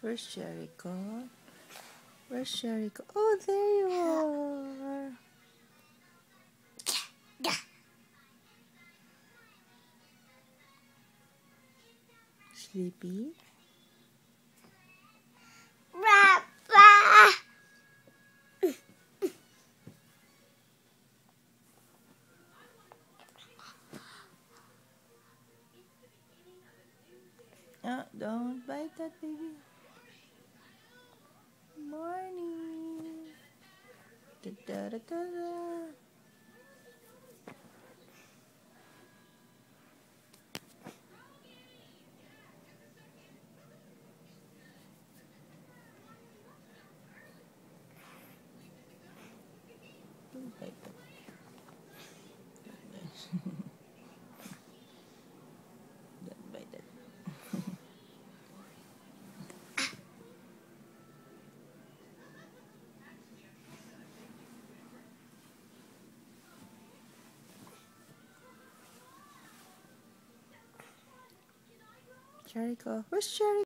Where's Jerico? Where's Jerico? Oh, there you are. Sleepy? Oh, don't bite that baby. Da da da da da. Don't Jerico, where's Jerico?